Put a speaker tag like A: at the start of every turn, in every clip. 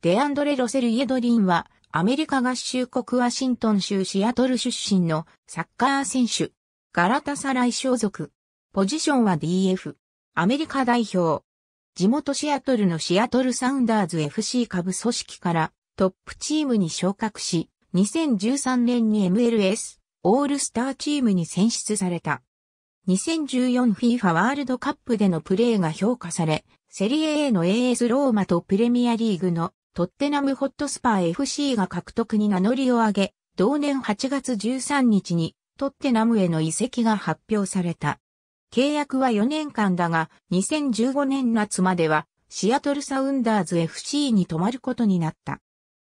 A: デアンドレ・ロセル・イエドリンは、アメリカ合衆国ワシントン州シアトル出身のサッカー選手。ガラタサライ所属。ポジションは DF。アメリカ代表。地元シアトルのシアトルサウンダーズ FC 株組織からトップチームに昇格し、2013年に MLS オールスターチームに選出された。2014FIFA ワールドカップでのプレーが評価され、セリエ A の AS ローマとプレミアリーグのトッテナムホットスパー FC が獲得に名乗りを上げ、同年8月13日にトッテナムへの移籍が発表された。契約は4年間だが、2015年夏まではシアトルサウンダーズ FC に泊まることになった。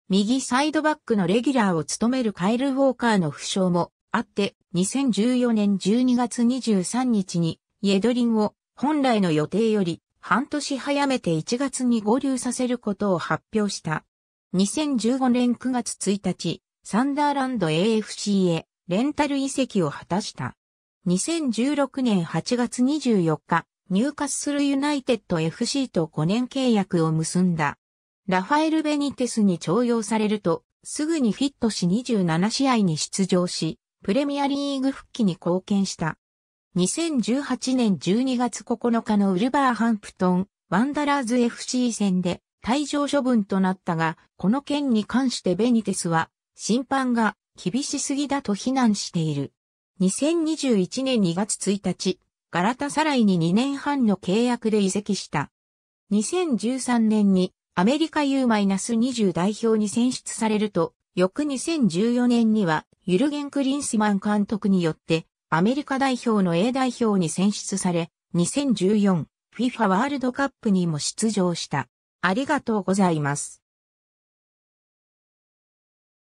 A: 右サイドバックのレギュラーを務めるカイル・ウォーカーの負傷もあって、2014年12月23日にイエドリンを本来の予定より半年早めて1月に合流させることを発表した。2015年9月1日、サンダーランド AFC へレンタル移籍を果たした。2016年8月24日、ニューカッスルユナイテッド FC と5年契約を結んだ。ラファエル・ベニテスに重用されると、すぐにフィットし27試合に出場し、プレミアリーグ復帰に貢献した。2018年12月9日のウルバーハンプトン、ワンダラーズ FC 戦で退場処分となったが、この件に関してベニテスは、審判が厳しすぎだと非難している。2021年2月1日、ガラタサライに2年半の契約で移籍した。2013年にアメリカ U-20 代表に選出されると、翌2014年にはユルゲン・クリンスマン監督によってアメリカ代表の A 代表に選出され、2014FIFA ワールドカップにも出場した。ありがとうございます。